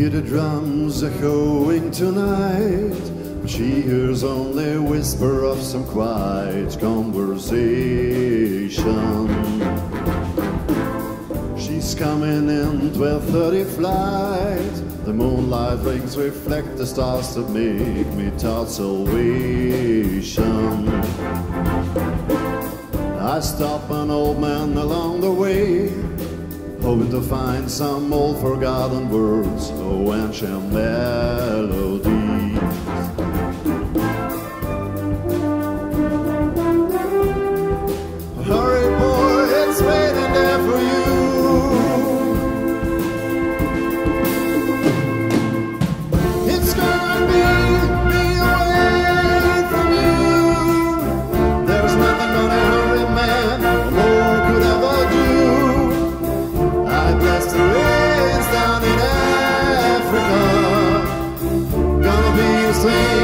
hear the drums are echoing tonight, but she hears only whisper of some quiet conversation. She's coming in 12:30 flight. The moonlight rings reflect the stars that make me thought salvation. I stop an old man along the way, hoping to find some old forgotten words or ancient melodies. Gonna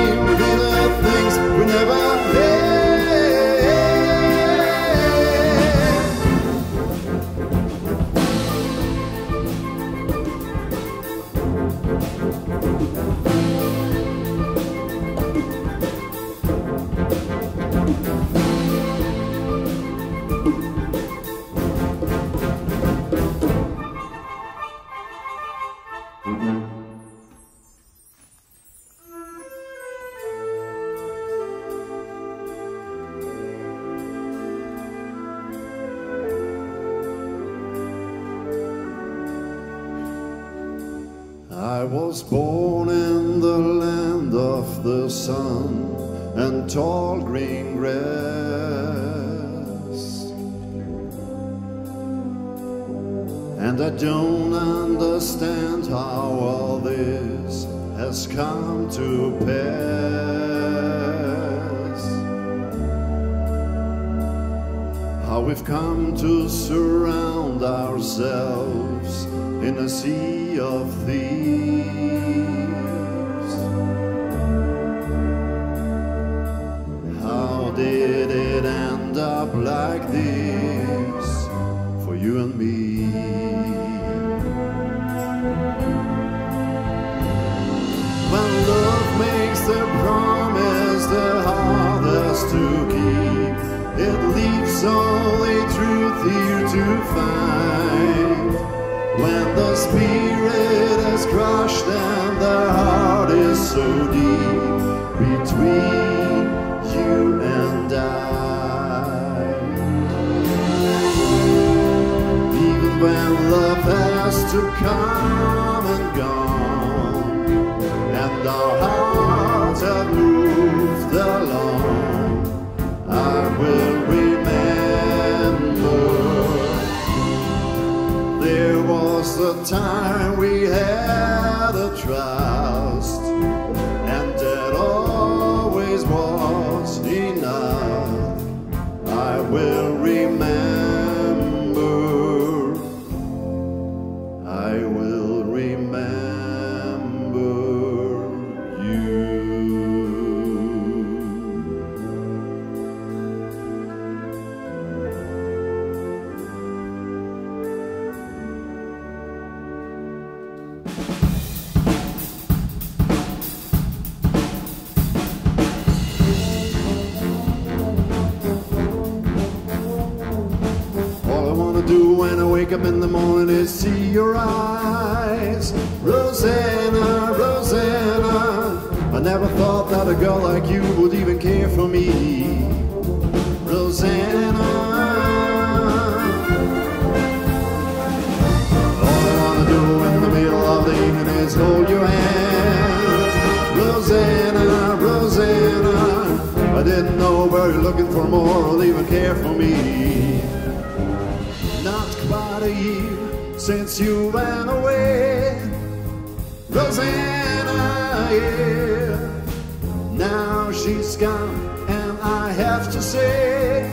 was born in the land of the sun and tall green grass. And I don't understand how all this has come to pass. How we've come to surround ourselves in a sea of thieves. How did it end up like this for you and me? When love makes the promise the hardest to keep, it leaves only truth here to find. When the spirit has crushed and the heart is so deep between you and I. Even when love has to come and gone, and our hearts have moved the time we had a trust, and that always was do when I wake up in the morning is see your eyes. Rosanna, Rosanna. I never thought that a girl like you would even care for me. Rosanna. Not quite a year since you ran away, Rosanna, yeah. Now she's gone, and I have to say,